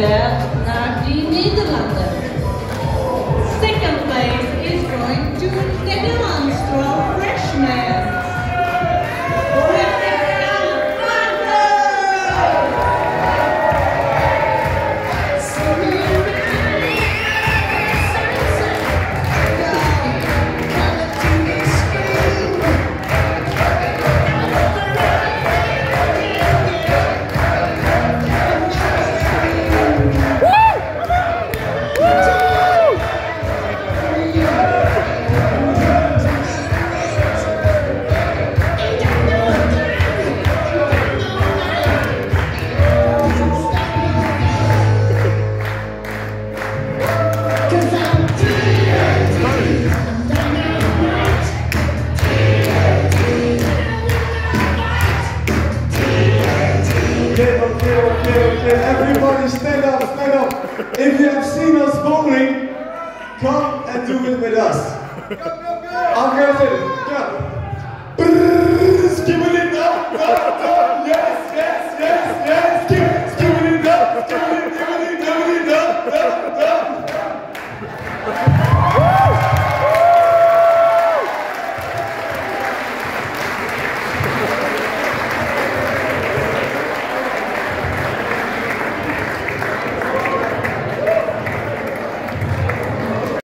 pé na Okay, okay, okay. everybody stand up, stand up. If you have seen us bowling, come and do it with us. Okay, go. Brrrr, Give it up,